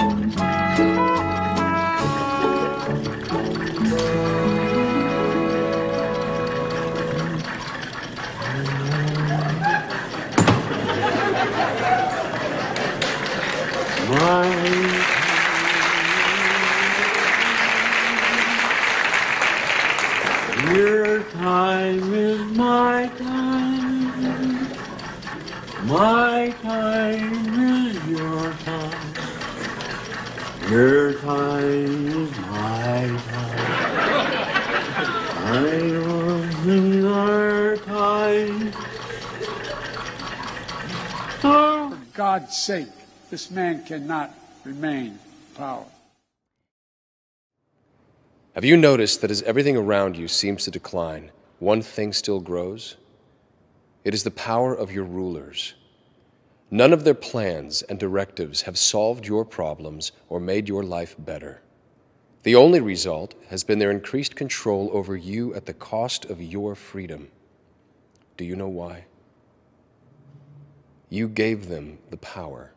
Your time is my time. My time is your time. Your time is my time. I in our time. For God's sake, this man cannot remain in power. Have you noticed that as everything around you seems to decline, one thing still grows? It is the power of your rulers. None of their plans and directives have solved your problems or made your life better. The only result has been their increased control over you at the cost of your freedom. Do you know why? You gave them the power.